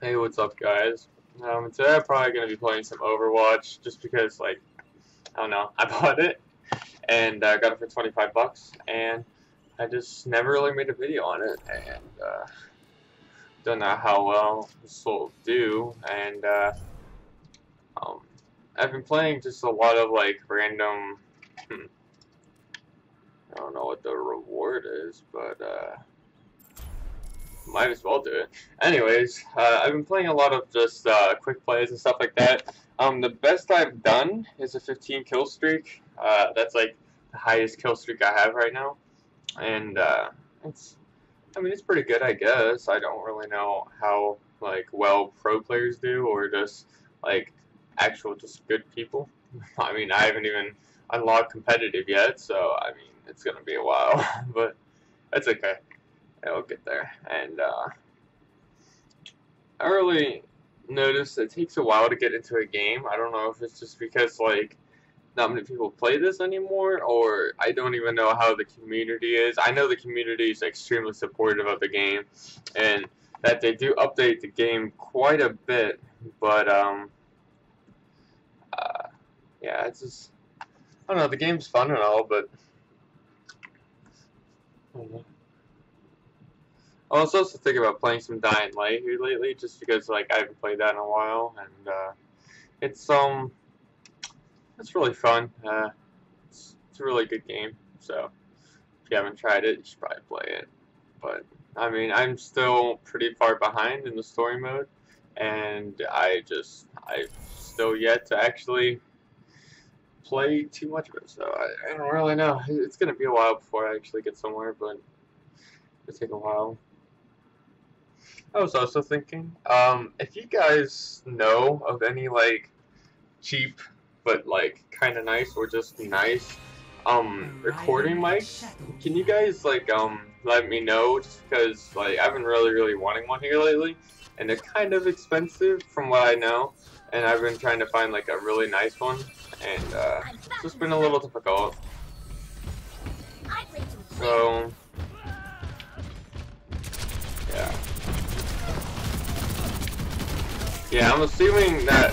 Hey, what's up, guys? Um, today I'm probably gonna be playing some Overwatch, just because, like, I don't know, I bought it and I uh, got it for 25 bucks, and I just never really made a video on it, and uh, don't know how well this will do, and uh, um, I've been playing just a lot of like random. Hmm, I don't know what the reward is, but uh, might as well do it. Anyways, uh, I've been playing a lot of just uh, quick plays and stuff like that. Um, the best I've done is a 15 kill streak. Uh, that's like the highest kill streak I have right now, and uh, it's. I mean, it's pretty good, I guess. I don't really know how like well pro players do, or just like actual just good people. I mean, I haven't even unlocked competitive yet, so I mean, it's gonna be a while, but that's okay. It'll get there. And uh, I really noticed it takes a while to get into a game. I don't know if it's just because like not many people play this anymore, or I don't even know how the community is. I know the community is extremely supportive of the game, and that they do update the game quite a bit, but um, uh, yeah, it's just I don't know. The game's fun and all, but. I was also thinking about playing some Dying Light here lately, just because like I haven't played that in a while, and uh, it's um, it's really fun. Uh, it's, it's a really good game, so if you haven't tried it, you should probably play it. But I mean, I'm still pretty far behind in the story mode, and I just I've still yet to actually play too much of it, so I, I don't really know. It's gonna be a while before I actually get somewhere, but it'll take a while. I was also thinking, um, if you guys know of any like cheap but like kind of nice or just nice um recording mics, can you guys like um let me know? Just because like I've been really really wanting one here lately, and they're kind of expensive from what I know, and I've been trying to find like a really nice one, and uh, it's just been a little difficult. Yeah, I'm assuming that...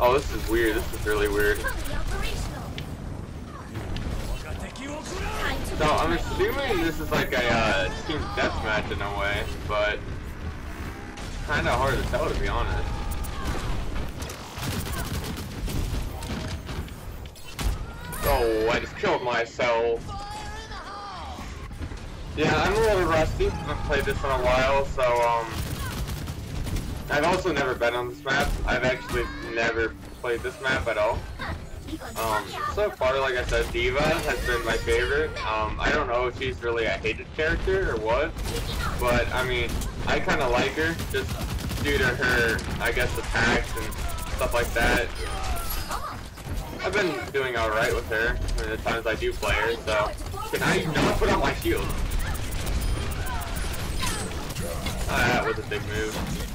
Oh, this is weird. This is really weird. So, I'm assuming this is like a uh, team deathmatch in a way, but... Kinda hard to tell, to be honest. Oh, I just killed myself. Yeah, I'm a little rusty. I haven't played this in a while, so, um... I've also never been on this map. I've actually never played this map at all. Um, so far, like I said, D.Va has been my favorite. Um, I don't know if she's really a hated character or what, but I mean, I kind of like her just due to her, I guess, attacks and stuff like that. I've been doing alright with her in the times I do play her, so can I not put on my shield? Ah, that was a big move.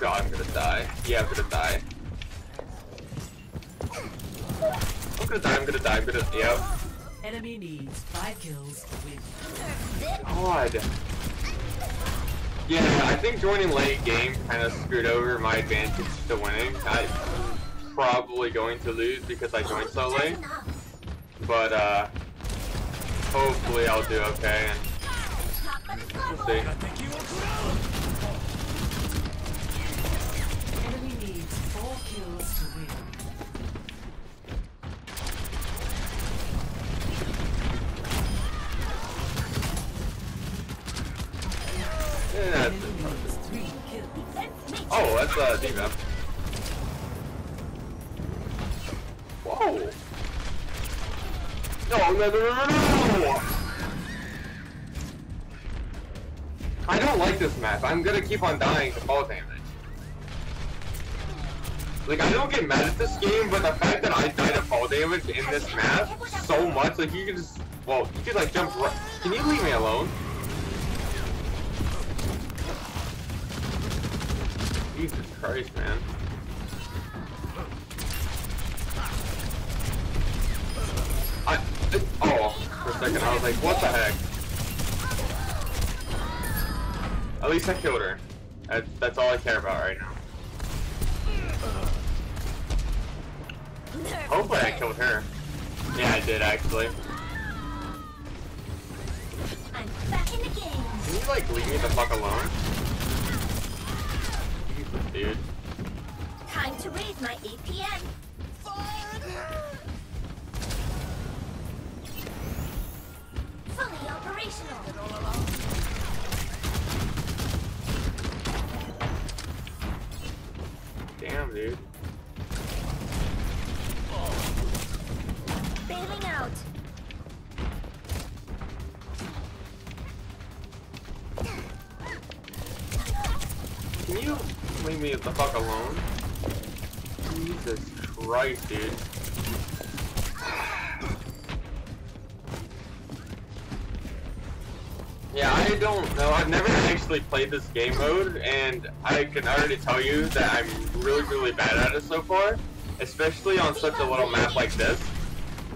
God, I'm gonna die. Yeah, I'm gonna die. I'm gonna die, I'm gonna die, I'm gonna, yep. Enemy needs five kills to win. God. Yeah, I think joining late game kind of screwed over my advantage to winning. I'm probably going to lose because I joined so late. But, uh, hopefully I'll do okay. And we'll see. Yeah, oh, that's uh, D-Map. Whoa! No, no, no, no, no! I don't like this map. I'm gonna keep on dying to fall damage. Like, I don't get mad at this game, but the fact that I died to fall damage in this map so much, like, you can just, well, you can, like, jump right. Can you leave me alone? Jesus Christ, man. I, it, oh, for a second I was like, what the heck? At least I killed her. That's, that's all I care about right now. Hopefully I killed her. Yeah, I did actually. I'm back in the game. Can you like leave me the fuck alone? Jesus, dude. Time to raise my APM. Fully operational. Damn, dude. Can you leave me the fuck alone? Jesus Christ, dude. Yeah, I don't know. I've never actually played this game mode, and I can already tell you that I'm really, really bad at it so far, especially on such a little map like this.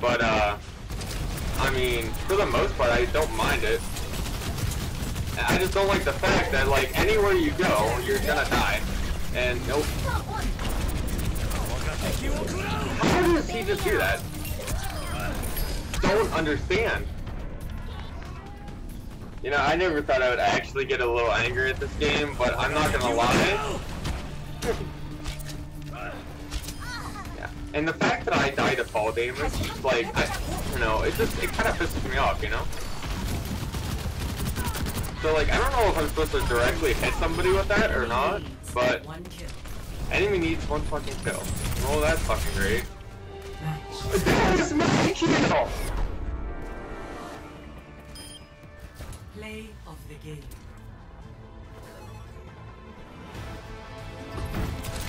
But, uh, I mean, for the most part, I don't mind it. I just don't like the fact that, like, anywhere you go, you're gonna die. And, nope. How does he just do that? Don't understand. You know, I never thought I would actually get a little angry at this game, but I'm not gonna lie. Yeah. And the fact that I died to fall damage, like, I, you know, it just, it kind of pisses me off, you know? So, like, I don't know if I'm supposed to directly hit somebody with that or not, but One kill. enemy needs one fucking kill. Oh, that's fucking great. That's my kill! Play of the game.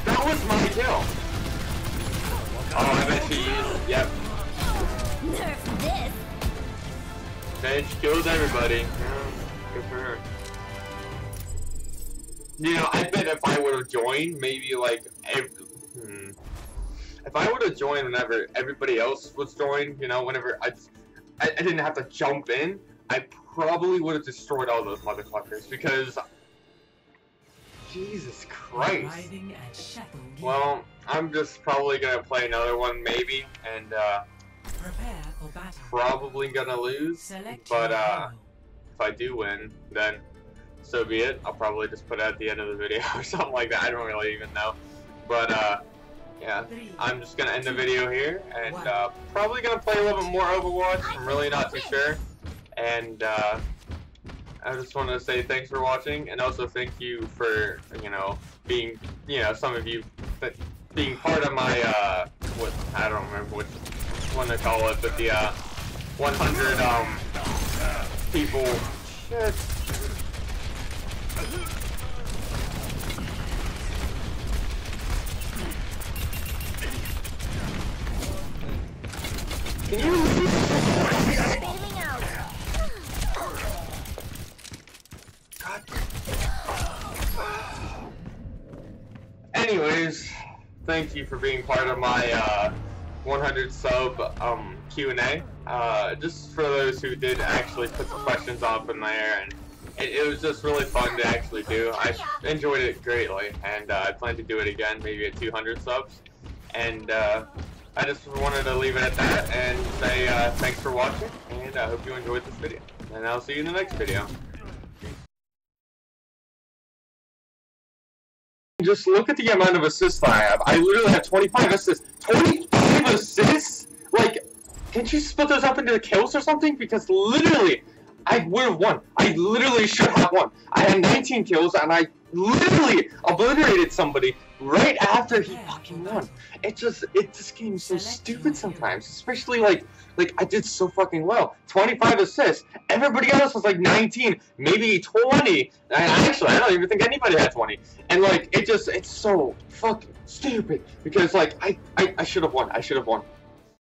That was my kill. Oh, I bet she used. Yep. Nerf this. Man, kills everybody. You know, I bet if I would have joined, maybe like, ev hmm. if I would have joined whenever everybody else was joined, you know, whenever I, just, I, I didn't have to jump in, I probably would have destroyed all those motherfuckers because, Jesus Christ. Arriving at Shadow Gate. Well, I'm just probably gonna play another one, maybe, and uh, Prepare for battle. probably gonna lose. But uh, if I do win, then so be it. I'll probably just put it at the end of the video or something like that. I don't really even know. But uh, yeah, I'm just gonna end the video here, and uh, probably gonna play a little bit more Overwatch. I'm really not too sure. And uh, I just want to say thanks for watching, and also thank you for you know being you know some of you being part of my uh what I don't remember what one to call it, but the uh 100 um people. Shit. Can you Bailing out. God. Anyways, thank you for being part of my uh, 100 sub um, Q&A. Uh, just for those who did actually put some questions up in there, and it, it was just really fun to actually do. I enjoyed it greatly, and uh, I plan to do it again, maybe at 200 subs. And uh, I just wanted to leave it at that and say uh, thanks for watching, and I hope you enjoyed this video. And I'll see you in the next video. Just look at the amount of assists I have. I literally have 25 assists. 25 assists? Like, can't you split those up into the kills or something? Because literally, I would have won. I literally should have won. I had 19 kills and I literally obliterated somebody right after he fucking won. It just, it this game's so stupid sometimes. Especially like, like I did so fucking well. 25 assists. Everybody else was like 19, maybe 20. And actually, I don't even think anybody had 20. And like, it just, it's so fucking stupid because like I, I, I should have won. I should have won.